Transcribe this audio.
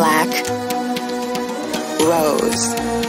Black Rose.